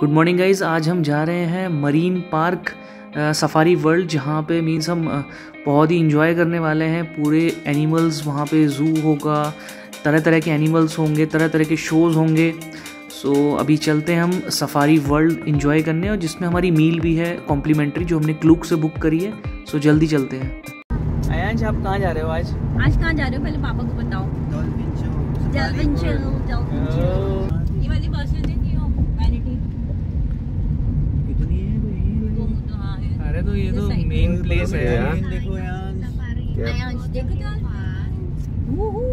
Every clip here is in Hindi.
गुड मॉर्निंग गाइज़ आज हम जा रहे हैं मरीन पार्क सफारी वर्ल्ड जहाँ पे मीन्स हम बहुत ही इंजॉय करने वाले हैं। पूरे एनिमल्स वहाँ पे जू होगा तरह तरह के एनिमल्स होंगे तरह तरह के शोज़ होंगे। सो so, अभी चलते हैं हम सफारी वर्ल्ड इंजॉय करने और जिसमें हमारी मील भी है कॉम्प्लीमेंट्री जो हमने क्लूक से बुक करी है। सो so, जल्दी चलते हैं। अयांश आप कहाँ जा रहे हो आज? आज कहाँ जा रहे हो? पहले पापा को बताओ। डॉल्फिन डॉल्फिन ये वाली बस है देखी हो वैनिटी वो तो हाँ है अरे तो ये तो This side.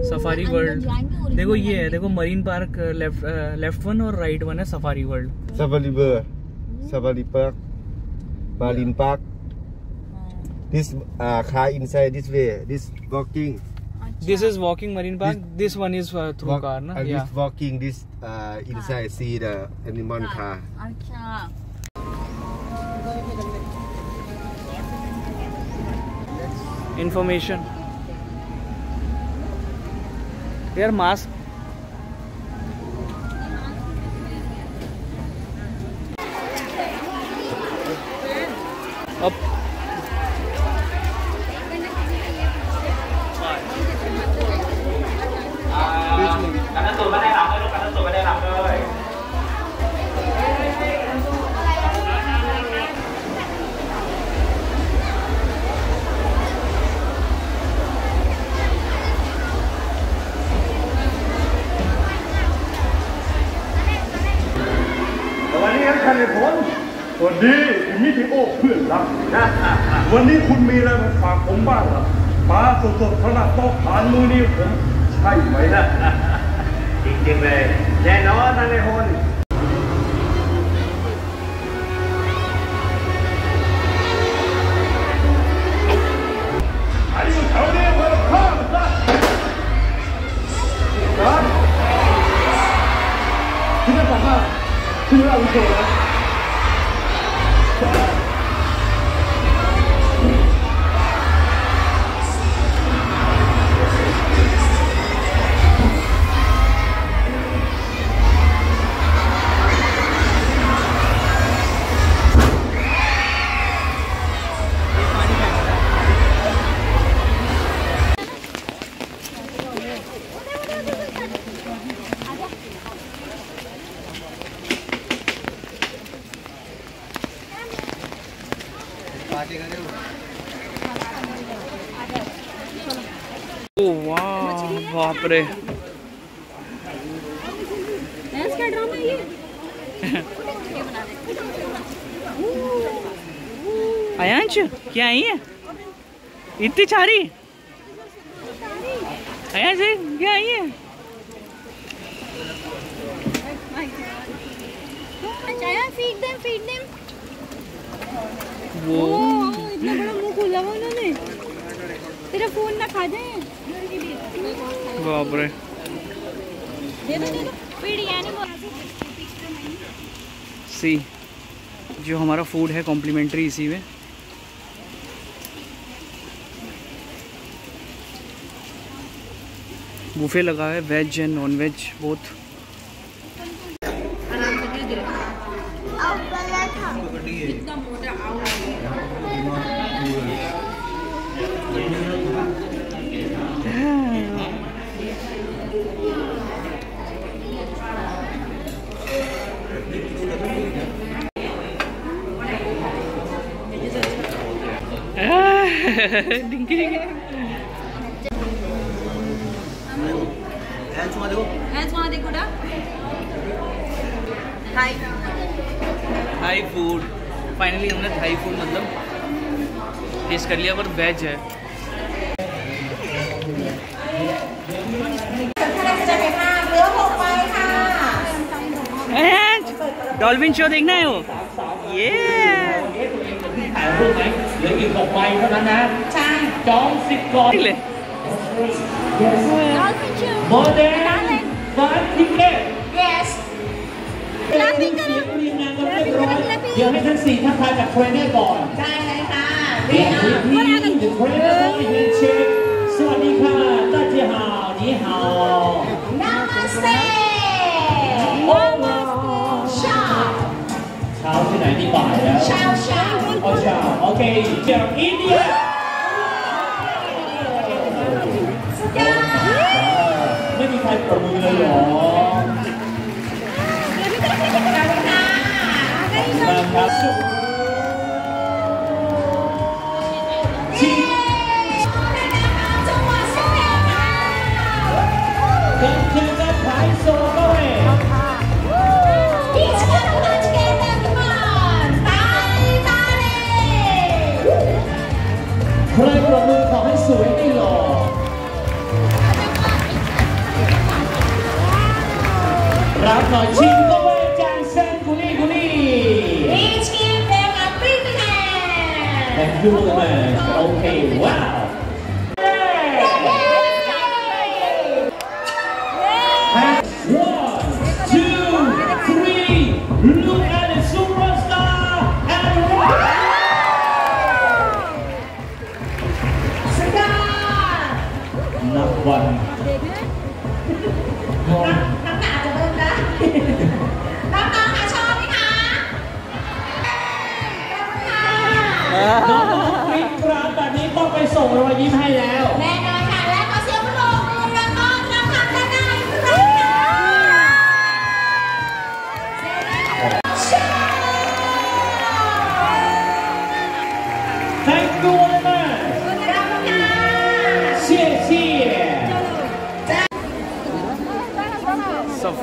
सफारी वर्ल्ड देखो ये है देखो मरीन पार्क लेफ़्ट वन और राइट वन है Safari World Safari World Safari Park Marine Park this खा in this way this walking this is walking Marine Park this one is through car ना या walking this in see the animal खा अच्छा। इंफॉर्मेशन यार मास्क अब วัน ดีคุณมิทิโอเพื่อนรัก วันนี้คุณมีอะไรมาฝากผมบ้างเหรอปลาสดๆขนาดโต๊ะทานมือนี้ผมใช่ไหมนะจริงๆเลยแน่นอนท่านในพลอันนี้แถวนี้เปิดข้ามซะครับที่นี่บอกว่าที่นี่เราโชว์นะ ओ वाह बाप रे डांस का ड्रामा ये? अयांश क्या आई है? इतनी सारी? अयांश क्या आई है? अच्छा यार फ़ीड देम फ़ीड देम वो। इतना बड़ा मुँह खोला हुआ उन्होंने तेरा फ़ोन ना खा जाए। बाप रे दे दो दे। दो सी जो हमारा फ़ूड है कॉम्प्लीमेंट्री इसी में। बुफे लगा है veg and non veg both कितना मोटा डिंकी डिंकी ऐस वहाँ देखो ना हाय थाई फूड फाइनली हमने थाई फूड मतलब टेस्ट कर लिया पर वेज है डॉल्फिन शो देखना है वो ये ถ่ายรูปไหมเหลืออีกหกใบเท่านั้นนะ ใช่ จองสิบก่อน ले dolphin show โมเดล ล เสียงเรียงงานกันเรียบร้อยเดี๋ยวให้ทั้งสี่ทักทายกับเทรนเนอร์ก่อน ได้เลยค่ะ เดี๋ยวพี่เทรนเนอร์ต้องให้เช็คสวัสดีค่ะ大家好你好 Namaste โอ้โห Shop ไหนนี่บ่ายแล้ว เช้าเช้า อ๋อเช้าโอเคจากอินเดีย สุดยอด ไม่มีใครปรบมือเลยเหรอ ใครปรบมือขอให้สวยให้หล่อรับหน่อยชิง and Google Maps. Okay, wow.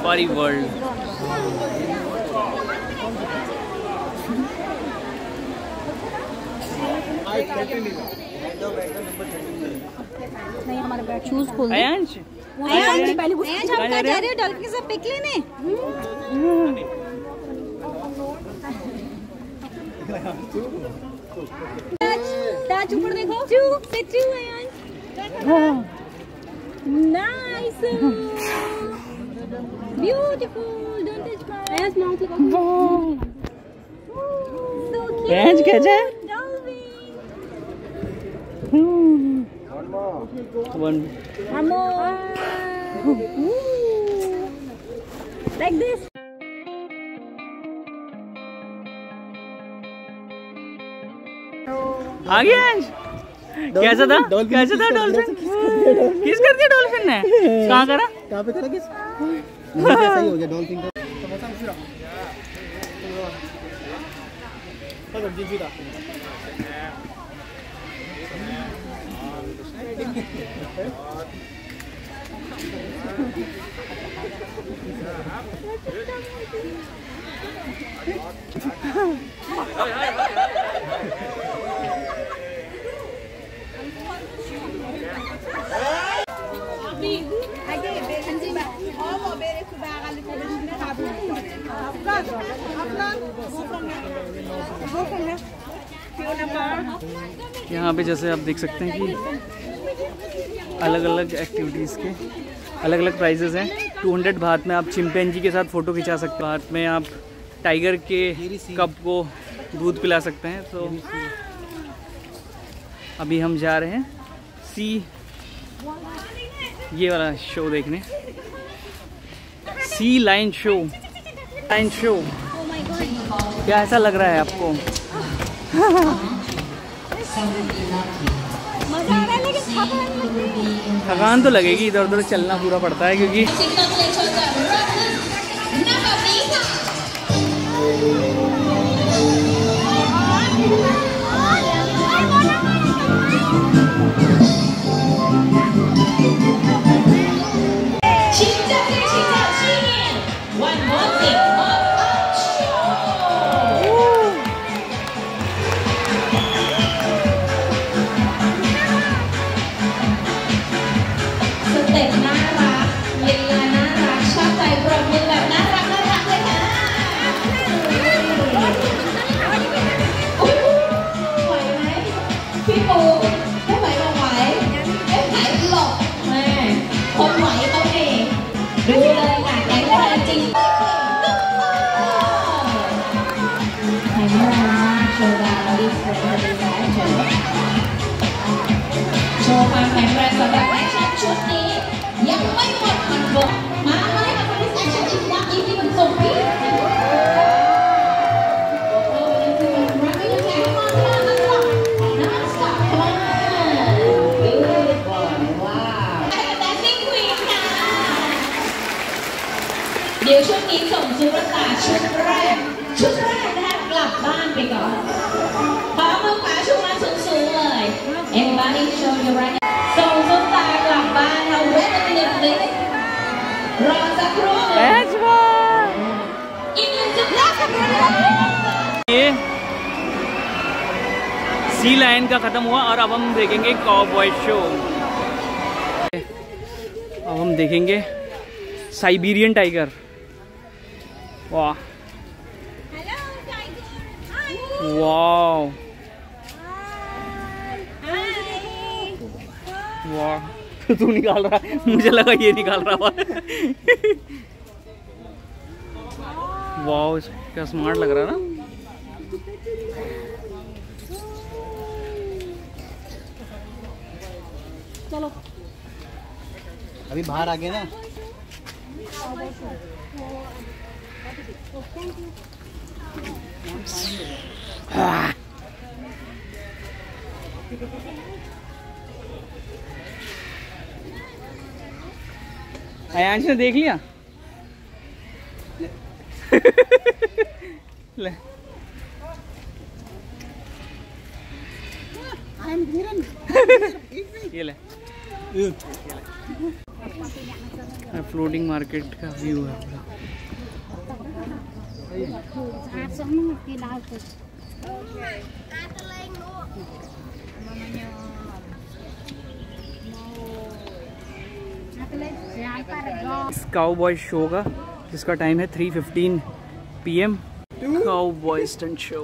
Safari World shoes खोल अयांश? अयांश पहले अयांश हम जा रहे हो? डॉल्फिन के साथ पिक लेने? ऊपर देखो। चू से चू Ayansh. Nice beautiful don't touch my Ayansh mouth लगा सो क्यूट अयांश कैसा है dolphin one Amor. like this. आ गया कैसा था? कैसा था डॉल्फिन किस कर दिया डॉल्फिन ने? कहाँ करा? कहाँ पे करा किस? सही हो गया डॉल्फिन का यहाँ पे जैसे आप देख सकते हैं कि अलग अलग एक्टिविटीज़ के अलग अलग प्राइजेज़ हैं 200 भात में आप चिंपैंजी के साथ फ़ोटो खिंचा सकते हो। भात में आप टाइगर के कप को दूध पिला सकते हैं। तो अभी हम जा रहे हैं सी ये वाला शो देखने। Sea lion show lion show क्या ऐसा लग रहा है आपको? थकान तो लगेगी इधर उधर चलना पूरा पड़ता है क्योंकि เต็ปน่ารักลีลาน่ารักชอบใจปรบมือแบบน่ารักน่ารักเลยค่ะโอ้โหไหวไหมพี่ปูไม่ไหวก็ไหวไม่ไหวหลบแม่คนไหวต้องเองดูเลยค่ะแข็งแรงจริงแข็งแรงมากโชว์ดาวดิสเพลย์ดีไซน์โชว์โชว์ความแข็งแรงสำหรับแอคชั่นชุดนี้ quay quần quần phục mà lấy mà mình sẽ chạy chị đã ý mình phục đi Điều chút นี้ส่งชุดรักษาชุดแรก ชุดแรกนะคะกลับบ้านไปก่อนขอมือขวาชุดมาสูงๆเลย Everybody show your right sea lion का ख़त्म हुआ और अब हम देखेंगे कॉबॉय शो अब हम देखेंगे साइबेरियन टाइगर वाह। वाह। वाह। तू निकाल रहा। मुझे लगा ये निकाल रहा हुआ। वाह क्या स्मार्ट लग रहा है ना? चलो। अभी बाहर आ गए ना? अयांश ने देख लिया? ले। ये ले। फ्लोटिंग मार्केट का व्यू है पूरा। काउबॉय शो का, जिसका टाइम है 3:15 पीएम काउबॉय स्टंट शो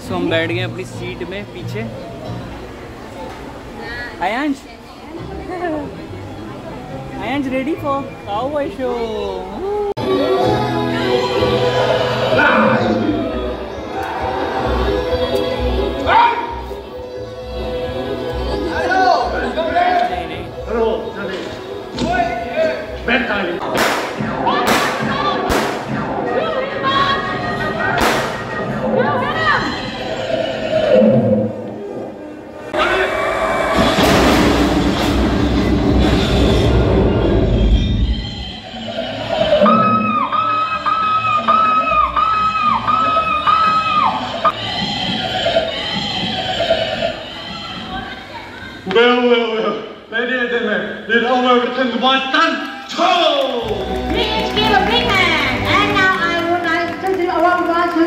सो हम बैठ गए अपनी सीट में पीछे। Ayansh? Ayansh ready for cowboy show stunt show! Please give a big hand. And now I would like to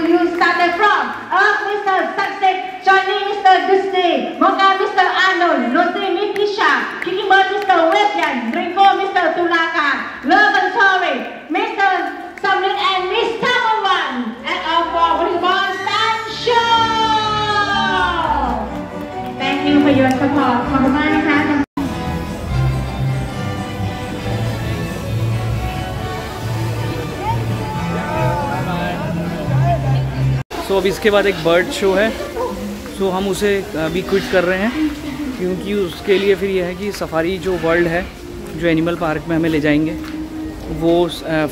you started from uh, Mr. Success, Johnny, Mr. Disney, Mr. Arnold, Lucy, Mitisha, Kiki Bird, Mr. Westian, Rico, Mr. Tulaka, Love and Tori, Mr. Samrit and Miss Tamawan, and our for Brisbane Stunt Show. Thank you for your support. ขอ तो अभी इसके बाद एक बर्ड शो है सो हम उसे अभी क्विट कर रहे हैं, क्योंकि उसके लिए फिर यह है कि सफारी जो वर्ल्ड है, जो एनिमल पार्क में हमें ले जाएँगे, वो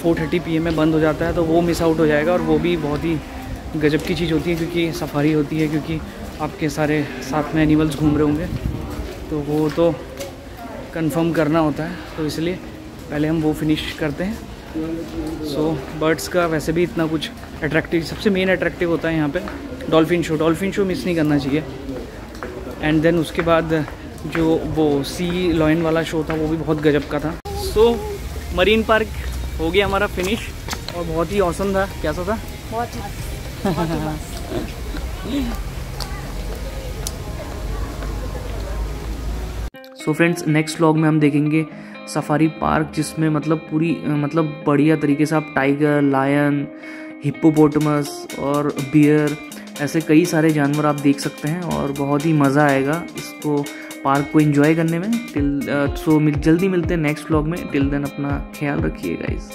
फोर थर्टी पी में बंद हो जाता है तो वो मिस आउट हो जाएगा और वो भी बहुत ही गजब की चीज़ होती है, क्योंकि सफारी होती है, क्योंकि आपके सारे साथ में एनिमल्स घूम रहे होंगे तो वो तो कंफर्म करना होता है तो इसलिए पहले हम वो फिनिश करते हैं। सो so, बर्ड्स का वैसे भी इतना कुछ अट्रैक्टिव सबसे मेन अट्रैक्टिव होता है यहाँ पे dolphin show dolphin show miss नहीं करना चाहिए। एंड देन उसके बाद जो वो सी लॉयन वाला शो था वो भी बहुत गजब का था। सो so, मरीन पार्क हो गया हमारा फिनिश और बहुत ही औसम था। कैसा था? बहुत सो फ्रेंड्स नेक्स्ट व्लॉग में हम देखेंगे सफारी पार्क जिसमें मतलब पूरी मतलब बढ़िया तरीके से आप टाइगर, लायन, हिप्पोपोटमस और बियर ऐसे कई सारे जानवर आप देख सकते हैं और बहुत ही मज़ा आएगा इसको पार्क को एंजॉय करने में। टिल सो मिल, जल्दी मिलते हैं नेक्स्ट व्लॉग में। टिल देन अपना ख्याल रखिएगा इस